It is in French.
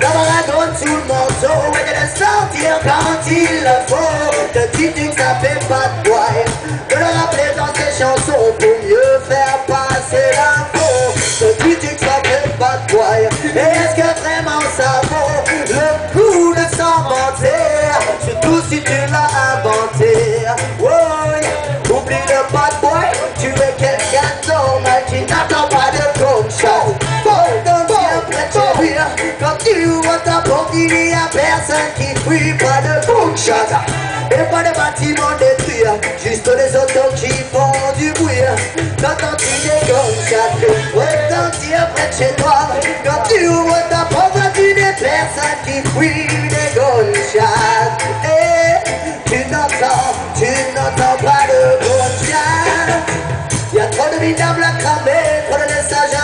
Camarade sous le manteau et de le sortir quand il le faut. Te dis-tu que ça fait pas de bois De le rappeler dans tes chansons pour mieux faire passer l'info. Te dis-tu que ça fait pas de bois Et est-ce que vraiment ça vaut le coup de s'en mentir? Surtout si tu l'as inventé. Ouais, oublie le bad boy, tu es quelqu'un normal qui n'attend pas de gunshot. Bon, donc après do what a buggy me a person keep we for the bookshot. Et pas de bâtiment détruit, juste les autos de chez tu vois ta pauvreté des personnes qui fuient des gunshots. Et tu n'entends, tu n'entends pas de. Y'a trop de minables à cramer, trop de messages.